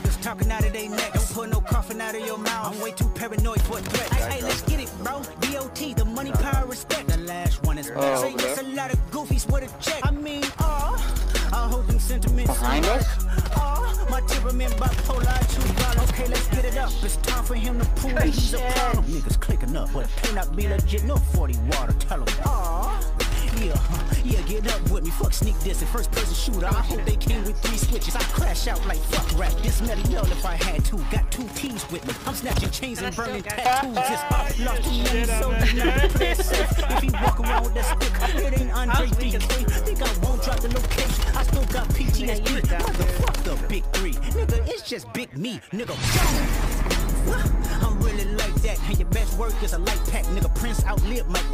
talking out of their neck. Don't put no coffin out of your mouth. I'm way too paranoid for a threat. Hey, let's get it, bro. DOT, the money, power, respect. The last one is Oh, Say there's a lot of goofies with a check. I mean, uh, I hold them sentiments. Behind us? Uh, my temperament bipolar, choose violence. Okay, let's get it up. It's time for him to prove that he's a problem. Niggas clicking up, but pay not be legit. No 40 water, tell him. Aw. Yeah, yeah, get up with me. Fuck sneak this and first person shooter. I hope they came with three switches. I crash out like fuck rap. This Melle Mel if I had to. Got two T's with me. I'm snatching chains and burning tattoos. It's up, lost too many soldiers. Now to play it. If he walk around with that stick, it ain't Andre 3K. Think I won't drop the location. I still got PTSD. Motherfuck the big three. Nigga, it's just big me. Nigga, I'm really like that. And your best work is a light pack. Nigga, Prince outlived Mike Jackson.